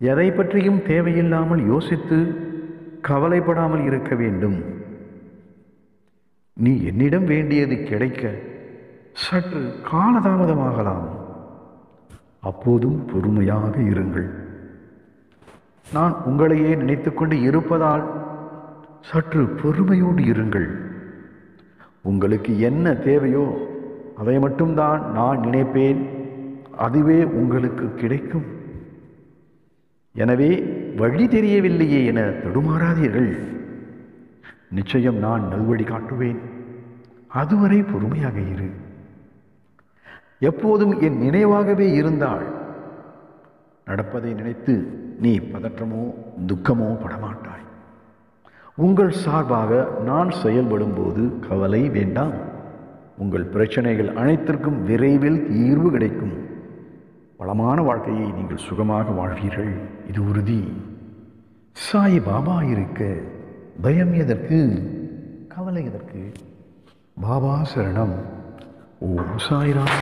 எதை பற்றியும் தேவையில்லாமல் யோசித்து கவலைப்படாமல் இருக்க வேண்டும். நீ என்னிடம் வேண்டியது கிடைக்க சற்று காலதாமதமாகலாம். அப்போதும் பொறுமையாக இருங்கள். நான் உங்களையே நினைத்துக்கொண்டு இருப்பதால் சற்று பொறுமையோடு இருங்கள். உங்களுக்கு என்ன தேவையோ அதை மட்டும்தான் நான் நினைப்பேன். அதுவே உங்களுக்கு கிடைக்கும். எனவே வழி தெரியவில்லையே என தடுமாறாதீர்கள். நிச்சயம் நான் நல்வழி காட்டுவேன். அதுவரை பொறுமையாக இரு. எப்போதும் என் நினைவாகவே இருந்தால் நடப்பதை நினைத்து நீ பதற்றமோ துக்கமோ படமாட்டாய். உங்கள் சார்பாக நான் செயல்படும் போது கவலை வேண்டாம். உங்கள் பிரச்சனைகள் அனைத்திற்கும் விரைவில் தீர்வு கிடைக்கும். வளமான வாழ்க்கையை நீங்கள் சுகமாக வாழ்வீர்கள். இது உறுதி. சாய் பாபா இருக்க பயம் எதற்கு? கவலை எதற்கு? பாபா சரணம். ஓம் சாய்ராம்.